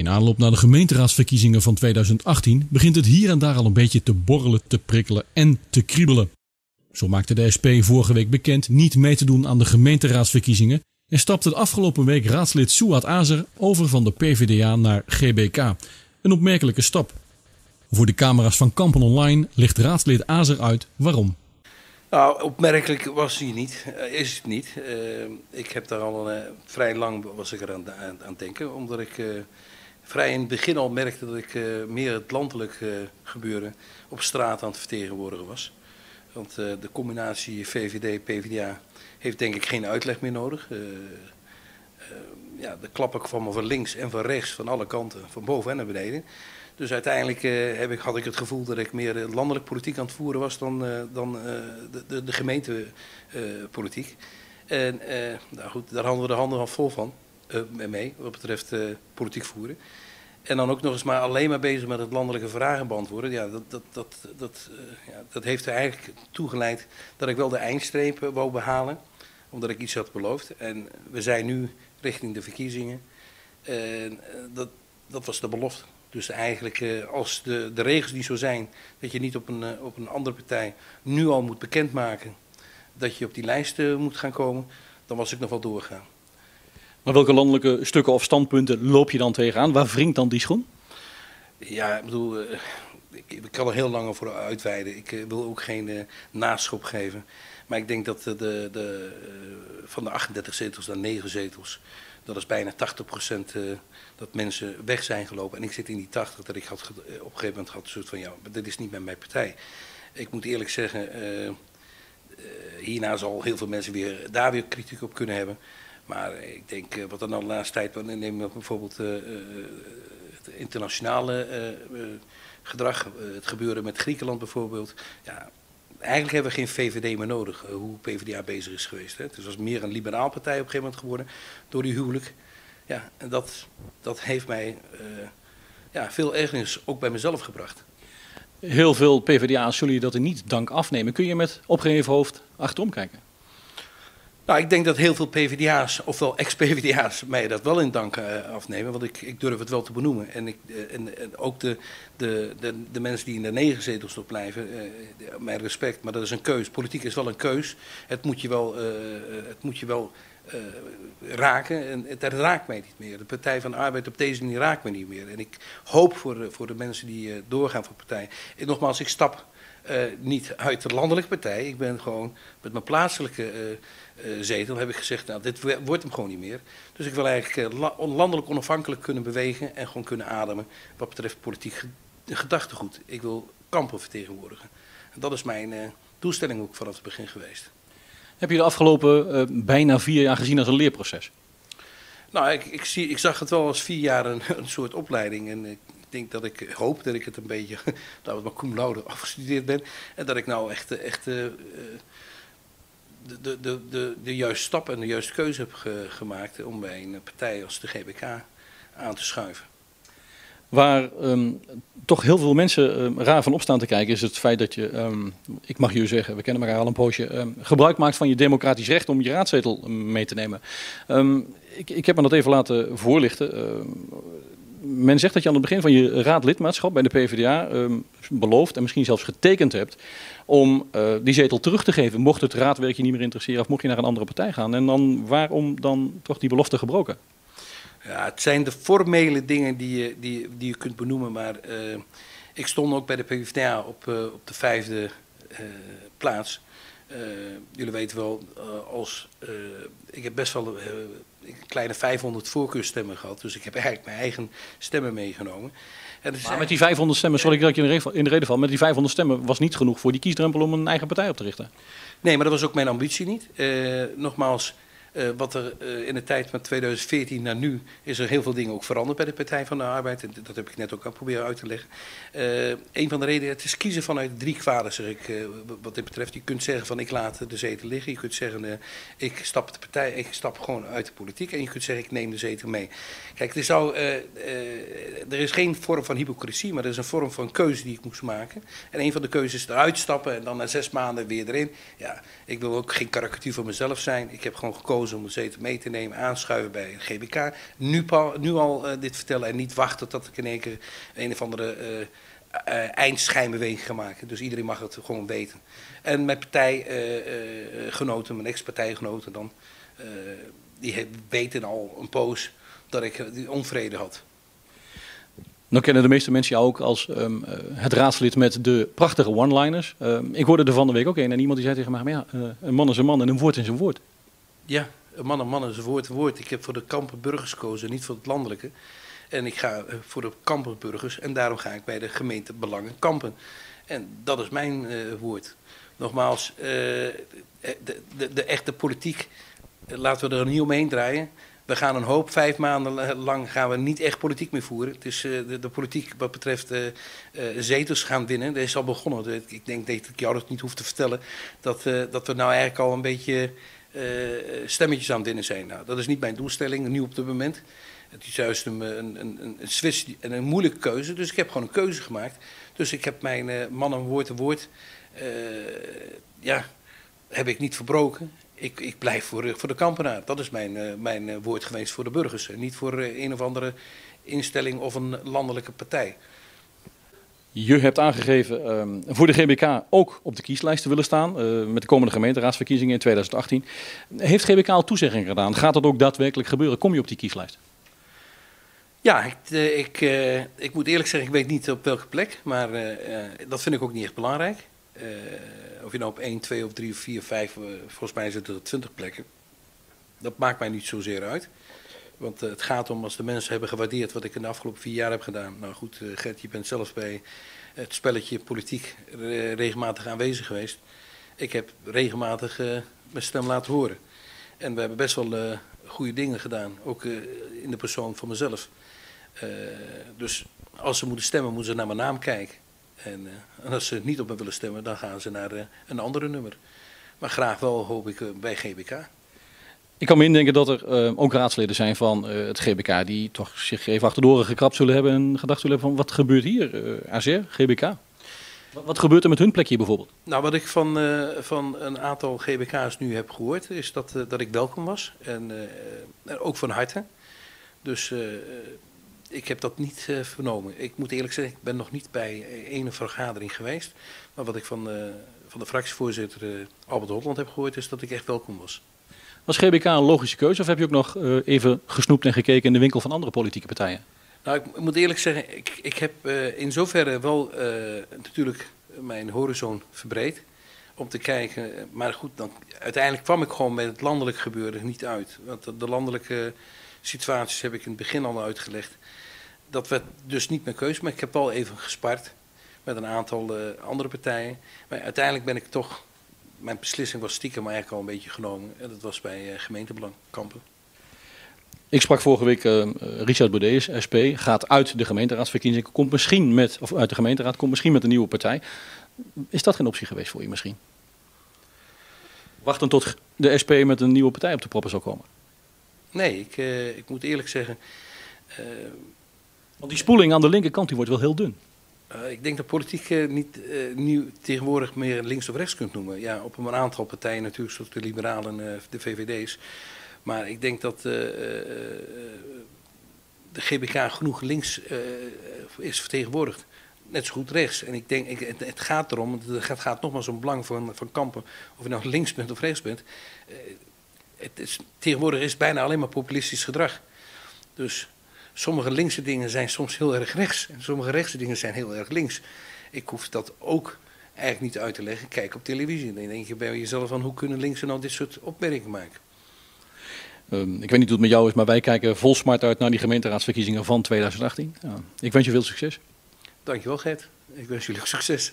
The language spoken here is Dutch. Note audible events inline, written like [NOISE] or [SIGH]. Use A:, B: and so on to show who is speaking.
A: In aanloop naar de gemeenteraadsverkiezingen van 2018 begint het hier en daar al een beetje te borrelen, te prikkelen en te kriebelen. Zo maakte de SP vorige week bekend niet mee te doen aan de gemeenteraadsverkiezingen en stapte de afgelopen week raadslid Suat Azer over van de PvdA naar GBK. Een opmerkelijke stap. Voor de camera's van Kampen Online ligt raadslid Azer uit waarom.
B: Nou, opmerkelijk was hij niet, uh, is het niet. Uh, ik heb daar al uh, vrij lang was ik er aan denken, omdat ik vrij in het begin al merkte dat ik meer het landelijk gebeuren op straat aan het vertegenwoordigen was. Want de combinatie VVD-PVDA heeft denk ik geen uitleg meer nodig. ja, de klappen kwam van links en van rechts, van alle kanten, van boven en naar beneden. Dus uiteindelijk heb ik, had ik het gevoel dat ik meer landelijk politiek aan het voeren was dan, dan de, de, de, gemeentepolitiek. en nou goed, daar hadden we de handen al vol van, mee, wat betreft politiek voeren. En dan ook nog eens maar alleen maar bezig met het landelijke vragen beantwoorden. Ja, dat, dat, dat, dat, ja, dat heeft er eigenlijk toegeleid dat ik wel de eindstreep wou behalen. Omdat ik iets had beloofd. En we zijn nu richting de verkiezingen. En dat, dat was de belofte. Dus eigenlijk uh, als de, de regels die zo zijn, dat je niet op een, uh, op een andere partij nu al moet bekendmaken dat je op die lijst uh, moet gaan komen, dan was ik nog wel doorgaan.
C: Maar welke landelijke stukken of standpunten loop je dan tegenaan? Waar wringt dan die schoen?
B: Ja, ik bedoel, ik, ik, kan er heel lang voor uitweiden. Ik wil ook geen naschop geven. Maar ik denk dat de, de, van de 38 zetels naar 9 zetels dat is bijna 80% uh, dat mensen weg zijn gelopen. En ik zit in die 80 dat ik had, op een gegeven moment had een soort van, ja, dit is niet met mijn partij. Ik moet eerlijk zeggen, hierna zal heel veel mensen weer, daar weer kritiek op kunnen hebben. Maar ik denk, wat er dan de laatste tijd, neem bijvoorbeeld het internationale gedrag, het gebeuren met Griekenland bijvoorbeeld. Ja, eigenlijk hebben we geen VVD meer nodig, hoe PvdA bezig is geweest. Hè. Het was meer een liberaal partij op een gegeven moment geworden door die huwelijk. Ja, en dat, dat heeft mij ja, veel ergernis ook bij mezelf gebracht.
C: Heel veel PvdA's zullen je dat er niet dank afnemen. Kun je met opgeheven hoofd achterom kijken?
B: Nou, ik denk dat heel veel PvdA's, ofwel ex-PvdA's, mij dat wel in dank uh, afnemen. Want ik, ik durf het wel te benoemen. En, ik, uh, en, ook de, de, de, mensen die in de negen zetels nog blijven, uh, mijn respect. Maar dat is een keus. Politiek is wel een keus. Het moet je wel, het moet je wel raken. En het, raakt mij niet meer. De Partij van de Arbeid op deze manier raakt mij niet meer. En ik hoop voor voor de mensen die doorgaan voor de partij. En nogmaals, ik stap niet uit de landelijke partij. Ik ben gewoon met mijn plaatselijke uh, uh, zetel heb ik gezegd, nou dit wordt hem gewoon niet meer. Dus ik wil eigenlijk landelijk onafhankelijk kunnen bewegen en gewoon kunnen ademen wat betreft politiek gedachtegoed. Ik wil kampen vertegenwoordigen. En dat is mijn doelstelling ook vanaf het begin geweest.
C: Heb je de afgelopen bijna vier jaar gezien als een leerproces?
B: Nou, ik, ik, zie, ik zag het wel als vier jaar een, [LAUGHS] een soort opleiding. En ik denk dat ik hoop dat ik het een beetje, [LAUGHS] dat we maar cum afgestudeerd ben. En dat ik nou echt, echt uh, de, de, de, de, de juiste stap en de juiste keuze heb ge, gemaakt om bij een partij als de GBK aan te schuiven.
C: Waar um, toch heel veel mensen um, raar van opstaan te kijken, is het feit dat je, um, ik mag je zeggen, we kennen elkaar al een poosje, gebruik maakt van je democratisch recht om je raadzetel mee te nemen. ik, ik heb me dat even laten voorlichten men zegt dat je aan het begin van je raadlidmaatschap bij de PvdA uh, ehm, beloofd en misschien zelfs getekend hebt om uh, die zetel terug te geven, mocht het raadwerk je niet meer interesseren of mocht je naar een andere partij gaan. En dan waarom dan toch die belofte gebroken?
B: Ja, het zijn de formele dingen die je, die, die je kunt benoemen, maar uh, ik stond ook bij de PvdA op, uh, op de vijfde plaats. Jullie weten wel, als, ik heb best wel een kleine 500 voorkeurstemmen gehad. Dus ik heb eigenlijk mijn eigen stemmen meegenomen.
C: En maar met die 500 stemmen, sorry dat ik je in de reden val, met die 500 stemmen was niet genoeg voor die kiesdrempel om een eigen partij op te richten.
B: Nee, maar dat was ook mijn ambitie niet. Nogmaals, uh, wat er uh, in de tijd van 2014 naar nu is er heel veel dingen ook veranderd bij de Partij van de Arbeid. En dat heb ik net ook aan proberen uit te leggen. Uh, een van de redenen, het is kiezen vanuit drie kwaden, zeg ik, wat dit betreft. Je kunt zeggen van ik laat de zetel liggen. Je kunt zeggen ik stap de partij, ik stap gewoon uit de politiek. En je kunt zeggen ik neem de zetel mee. Kijk, er er is geen vorm van hypocrisie, maar er is een vorm van keuze die ik moest maken. En een van de keuzes is eruit stappen en dan na zes maanden weer erin. Ja, ik wil ook geen karikatuur van mezelf zijn. Ik heb gewoon gekozen om de zetel mee te nemen, aanschuiven bij een GBK. Nu, nu al uh, dit vertellen en niet wachten tot ik in één keer een of andere uh, eindschijnbeweging ga maken. Dus iedereen mag het gewoon weten. En mijn partijgenoten, mijn ex-partijgenoten dan, die weten al een poos dat ik die onvrede had.
C: Dan kennen de meeste mensen jou ook als um, het raadslid met de prachtige one-liners. Um, ik hoorde er van de week ook een en iemand die zei tegen mij, ja, een man is een man en een woord is een woord.
B: Ja, man een man is woord een woord. Ik heb voor de kampenburgers gekozen, niet voor het landelijke. En ik ga uh, voor de kampenburgers en daarom ga ik bij de gemeente Belangen Kampen. En dat is mijn woord. Nogmaals, de, de, de, echte politiek, laten we er niet omheen draaien. We gaan een hoop, vijf maanden lang gaan we niet echt politiek meer voeren. Uh, de, de, politiek wat betreft zetels gaan winnen. Dat is al begonnen. Ik denk dat ik jou dat niet hoef te vertellen. Dat, dat we nou eigenlijk al een beetje stemmetjes aan het winnen zijn. Nou, dat is niet mijn doelstelling, nu op dit moment. Het is juist een, een, een, een switch en een moeilijke keuze. Dus ik heb gewoon een keuze gemaakt. Dus ik heb mijn man en woord en woord... ja, heb ik niet verbroken ik, ik blijf voor, voor de kampenaar. Dat is mijn, uh, mijn uh, woord geweest voor de burgers. En niet voor uh, een of andere instelling of een landelijke partij.
C: Je hebt aangegeven um, voor de GBK ook op de kieslijst te willen staan. met de komende gemeenteraadsverkiezingen in 2018. Heeft GBK al toezeggingen gedaan? Gaat dat ook daadwerkelijk gebeuren? Kom je op die kieslijst?
B: Ja, ik, ik, ik moet eerlijk zeggen, ik weet niet op welke plek. Maar dat vind ik ook niet echt belangrijk. Of je nou op 1, 2 of 3 of 4, 5, uh, volgens mij zitten er 20 plekken. Dat maakt mij niet zozeer uit. Want uh, het gaat om als de mensen hebben gewaardeerd wat ik in de afgelopen vier jaar heb gedaan. Nou goed, uh, Gert, je bent zelf bij het spelletje politiek regelmatig aanwezig geweest. Ik heb regelmatig mijn stem laten horen. En we hebben best wel goede dingen gedaan, ook in de persoon van mezelf. dus als ze moeten stemmen, moeten ze naar mijn naam kijken. En, uh, en, als ze niet op me willen stemmen, dan gaan ze naar uh, een andere nummer. Maar graag wel, hoop ik, uh, bij GBK.
C: Ik kan me indenken dat er ook raadsleden zijn van het GBK die toch zich even achter de oren gekrapt zullen hebben en gedacht zullen hebben van wat gebeurt hier, AZR, GBK? Wat, wat, gebeurt er met hun plekje bijvoorbeeld?
B: Nou, wat ik van, van een aantal GBK's nu heb gehoord, is dat, dat ik welkom was. En ook van harte. Dus ik heb dat niet uh, vernomen. Ik moet eerlijk zeggen, ik ben nog niet bij ene vergadering geweest. Maar wat ik van, uh, van de fractievoorzitter uh, Albert Holland heb gehoord, is dat ik echt welkom was.
C: Was GBK een logische keuze of heb je ook nog even gesnoept en gekeken in de winkel van andere politieke partijen?
B: Nou, ik, moet eerlijk zeggen, ik, ik heb in zoverre wel natuurlijk mijn horizon verbreed. Om te kijken, maar goed, dan, uiteindelijk kwam ik gewoon met het landelijk gebeuren niet uit. Want de, de landelijke situaties heb ik in het begin al uitgelegd dat werd dus niet mijn keuze, maar ik heb wel even gespart met een aantal andere partijen. Maar uiteindelijk ben ik toch, mijn beslissing was stiekem eigenlijk al een beetje genomen. En dat was bij uh, gemeentebelang Kampen.
C: Ik sprak vorige week uh, Richard Baudet, SP, gaat uit de gemeenteraadsverkiezingen, komt misschien met, of uit de gemeenteraad, komt misschien met een nieuwe partij. Is dat geen optie geweest voor je misschien? Wachten tot de SP met een nieuwe partij op de proppen zal komen?
B: Nee, ik, ik moet eerlijk zeggen,
C: want die spoeling aan de linkerkant die wordt wel heel dun.
B: Uh, ik denk dat politiek uh, niet uh, tegenwoordig meer links of rechts kunt noemen. Ja, op een aantal partijen natuurlijk, zoals de Liberalen en de VVD's. Maar ik denk dat de GBK genoeg links is vertegenwoordigd. Net zo goed rechts. En ik denk, ik, het, het, gaat erom, het gaat, gaat nogmaals om belang van, van kampen. Of je nou [LAUGHS] links bent of rechts bent. het is, tegenwoordig is het bijna alleen maar populistisch gedrag. Dus sommige linkse dingen zijn soms heel erg rechts. En sommige rechtse dingen zijn heel erg links. Ik hoef dat ook eigenlijk niet uit te leggen. Kijk op televisie. Dan denk je bij jezelf van hoe kunnen linkse nou dit soort opmerkingen maken.
C: Um, ik weet niet hoe het met jou is, maar wij kijken vol smart uit naar die gemeenteraadsverkiezingen van 2018. Ja. Ik wens je veel succes.
B: Dankjewel Gert. Ik wens jullie ook succes.